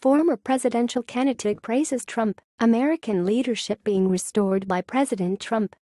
Former presidential candidate praises Trump, American leadership being restored by President Trump.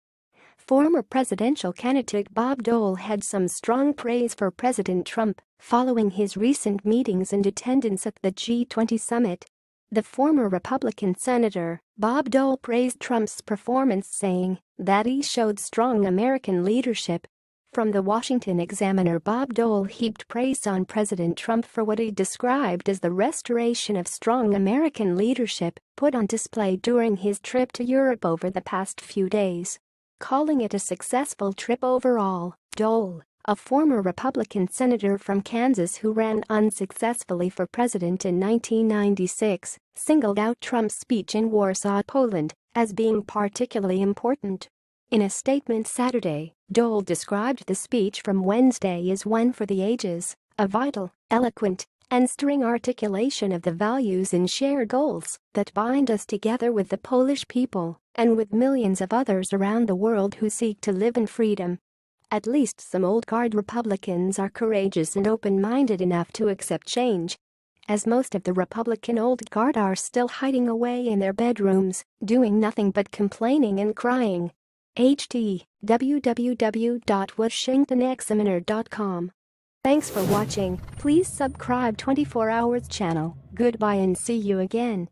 Former presidential candidate Bob Dole had some strong praise for President Trump following his recent meetings and attendance at the G20 summit. The former Republican senator, Bob Dole praised Trump's performance saying that he showed strong American leadership from the Washington Examiner Bob Dole heaped praise on President Trump for what he described as the restoration of strong American leadership put on display during his trip to Europe over the past few days. Calling it a successful trip overall, Dole, a former Republican senator from Kansas who ran unsuccessfully for president in 1996, singled out Trump's speech in Warsaw, Poland, as being particularly important. In a statement Saturday, Dole described the speech from Wednesday as one for the ages, a vital, eloquent, and stirring articulation of the values and shared goals that bind us together with the Polish people and with millions of others around the world who seek to live in freedom. At least some old guard Republicans are courageous and open-minded enough to accept change. As most of the Republican old guard are still hiding away in their bedrooms, doing nothing but complaining and crying. HT www.washingtonexaminer.com Thanks for watching. Please subscribe 24 Hours channel. Goodbye and see you again.